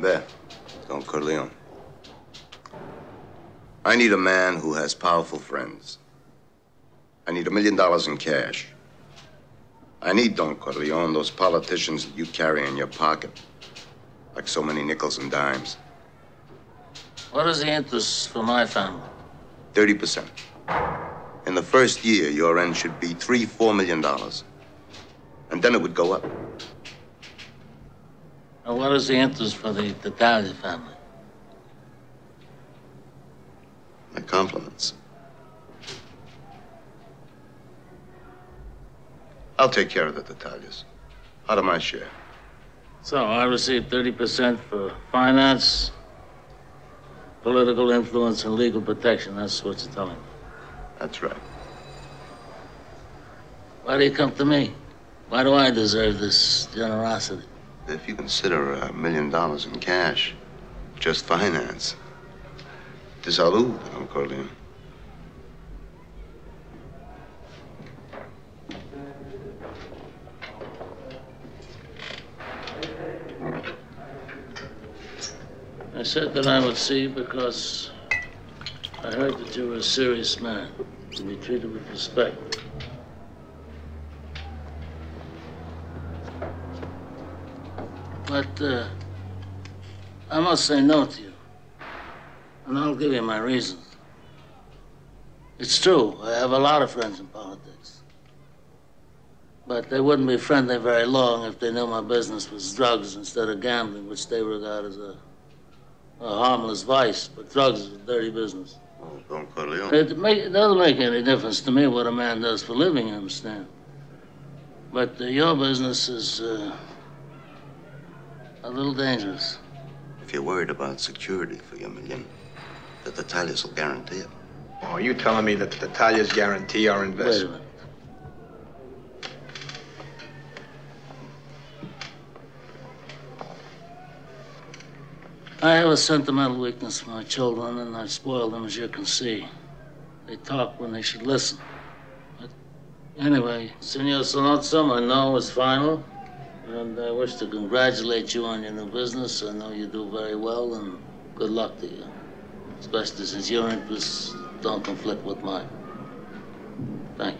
There, Don Corleone. I need a man who has powerful friends. I need a million dollars in cash. I need, Don Corleone, those politicians that you carry in your pocket. Like so many nickels and dimes. What is the interest for my family? 30%. In the first year, your end should be three, four million dollars. And then it would go up. And what is the interest for the Tattaglia family? My compliments. I'll take care of the Tattaglias. Out of my share. So I receive 30% for finance, political influence, and legal protection. That's what you're telling me. That's right. Why do you come to me? Why do I deserve this generosity? If you consider a million dollars in cash, just finance. To salud, Don Corleone. I said that I would see because I heard that you were a serious man to be treated with respect. But uh, I must say no to you. And I'll give you my reasons. It's true, I have a lot of friends in politics. But they wouldn't be friendly very long if they knew my business was drugs instead of gambling, which they regard as a, a harmless vice. But drugs is a dirty business. Oh, Don Corleone. It, make, it doesn't make any difference to me what a man does for a living, you understand? But uh, your business is uh, a little dangerous. If you're worried about security for your million, the Tattaglias will guarantee it. Oh, are you telling me that the Tattaglias guarantee our Wait a investment? minute. I have a sentimental weakness for my children, and I spoil them, as you can see. They talk when they should listen. But anyway, Senor Sollozzo, I know is final, and I wish to congratulate you on your new business. I know you do very well, and good luck to you, especially since your interests don't conflict with mine. Thank you.